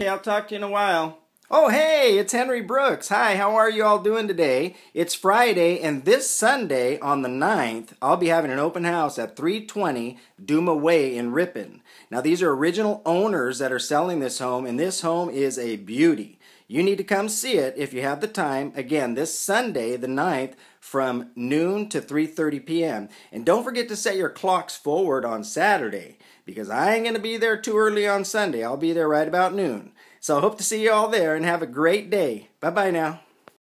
Okay, I'll talk to you in a while. Oh, hey, it's Henry Brooks. Hi, how are you all doing today? It's Friday, and this Sunday on the 9th, I'll be having an open house at 320 Duma Way in Ripon. Now, these are original owners that are selling this home, and this home is a beauty. You need to come see it if you have the time. Again, this Sunday, the 9th, from noon to 3:30 p.m. And don't forget to set your clocks forward on Saturday because I ain't going to be there too early on Sunday. I'll be there right about noon. So I hope to see you all there and have a great day. Bye bye now.